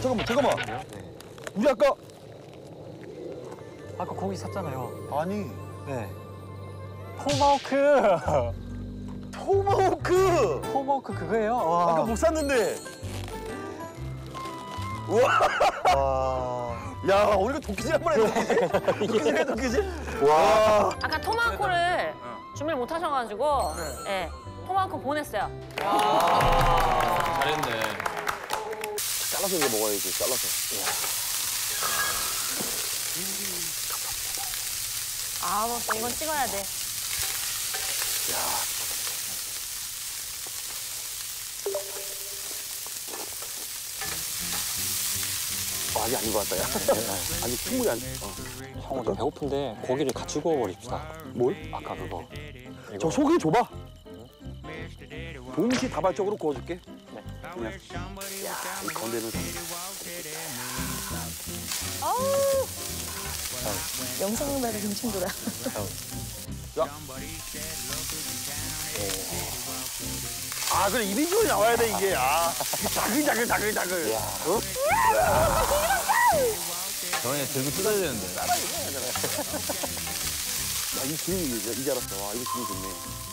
잠깐만, 잠깐만. 우리 아까 아까 고기 샀잖아요. 아니 네. 토마호크. 토마호크. 토마호크 그거예요. 와. 아까 못 샀는데. 우와. 야, 오늘 도끼질 한 번 했네. 도끼질 해, 도끼질. 와. 아까 토마호크를 준비를 못 하셔가지고 예 토마호크 보냈어요. 잘했네. 잘라서 이제 먹어야지, 잘라서. 아 맞다 이건 찍어야 돼. 아, 아직 아닌 것 같다, 야. 아니, 충분히 안. 어. 형, 저 배고픈데 고기를 같이 구워버립시다. 뭘? 아까 그거. 이거. 저 소금 줘봐. 동시 다발적으로 구워줄게. 네. 그냥. 야, 이 건데는. 영상배를 김친구다. 아, 그래, 이미지로 나와야 돼, 이게. 아, 자글자글, 자글자글. 어? 저번에 들고 뜯어야 되는데. 야, 이 기능이 이제, 이제 알았어. 와, 이거 기능 좋네.